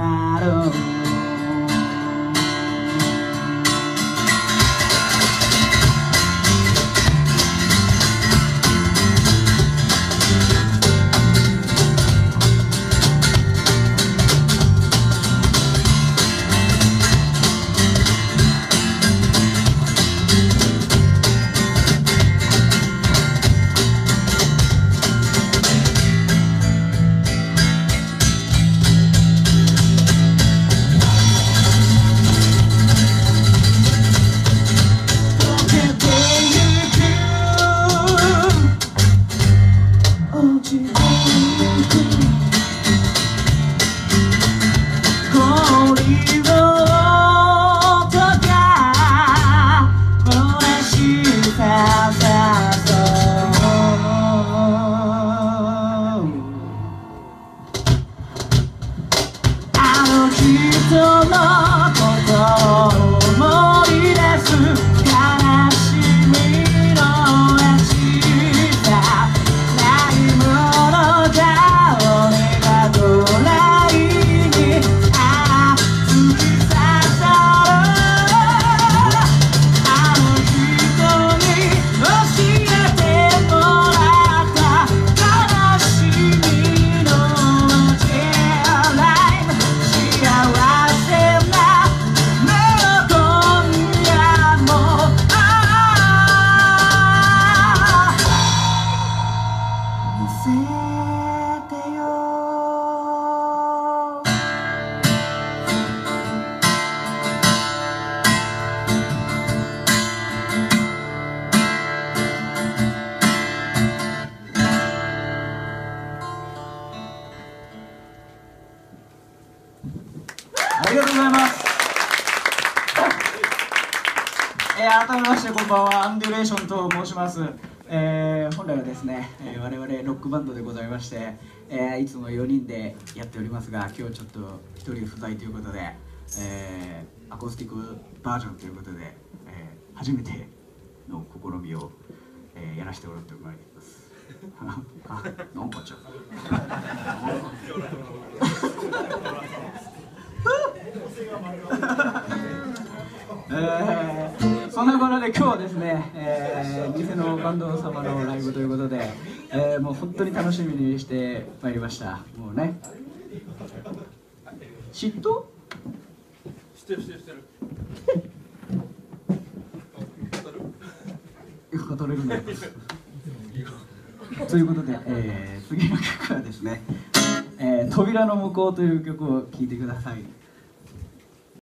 さあ見せてよありがとうございます。えー、改めましてこんばんはアンデュレーションと申します。えー、本来はですね、えー我々ロックバンドでございまして、えーいつも4人でやっておりますが今日ちょっと1人不在ということで、えーアコースティックバージョンということで、えー初めての試みを、えーやらせてもらってまいります。なんかちょっそんなことで今日はですね、えー、偽のバンド様のライブということで、えーもう本当に楽しみにしてまいりました。もうね。嫉妬？してるしてるしてる。語れるのということで、えー次の曲はですね、えー扉の向こう」という曲を聴いてください